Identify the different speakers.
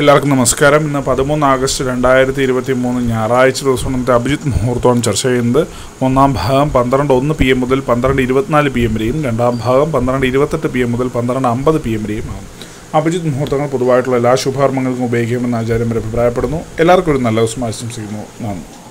Speaker 1: എല്ലാവർക്കും നമസ്കാരം. ഇന്ന് പതിമൂന്ന് ആഗസ്റ്റ് രണ്ടായിരത്തി ഇരുപത്തി മൂന്ന് ഞായറാഴ്ച ദിവസം ഇന്നത്തെ അഭിജിത്ത് മുഹൂർത്തമാണ് ചർച്ച ചെയ്യുന്നത്. ഒന്നാം ഭാഗം പന്ത്രണ്ട് ഒന്ന് പി എം മുതൽ പന്ത്രണ്ട് ഇരുപത്തിനാല് പി എം വരെയും രണ്ടാം ഭാഗം പന്ത്രണ്ട് ഇരുപത്തെട്ട് പി എം മുതൽ പന്ത്രണ്ട് അമ്പത് പി എം വരെയും ആകും അഭിജിത്ത് മുഹൂർത്തങ്ങൾ പൊതുവായിട്ടുള്ള എല്ലാ ശുഭാർമ്മങ്ങൾക്കും ഉപയോഗിക്കുമെന്ന് ആചാര്യന്മാർ അഭിപ്രായപ്പെടുന്നു. എല്ലാവർക്കും ഒരു നല്ല ദിവസം ആശംസിക്കുന്നു. നന്ദി.